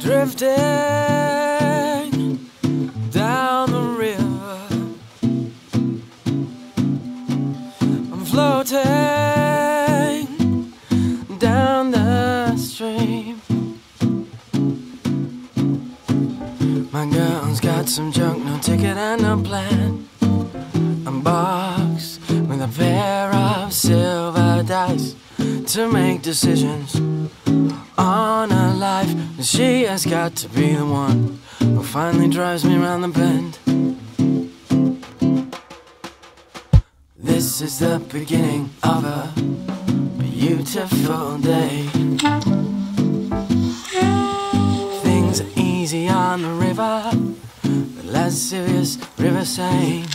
Drifting. My girl's got some junk, no ticket and no plan. I'm boxed with a pair of silver dice to make decisions on her life. And she has got to be the one who finally drives me around the bend. This is the beginning of a beautiful day. On the river, but less serious river Seine.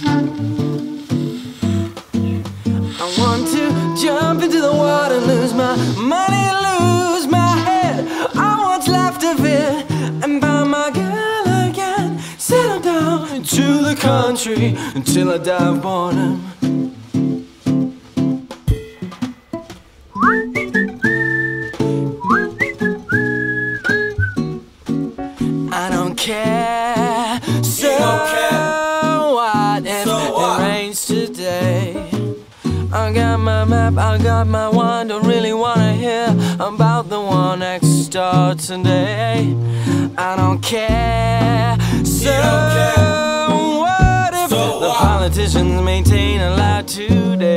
I want to jump into the water, lose my money, lose my head. I what's left of it, and find my girl again. Settle down to the country until I die of boredom. I got my map, I got my one. Don't really wanna hear about the one next door today. I don't care. So don't care. what if So the what? politicians maintain a lie today?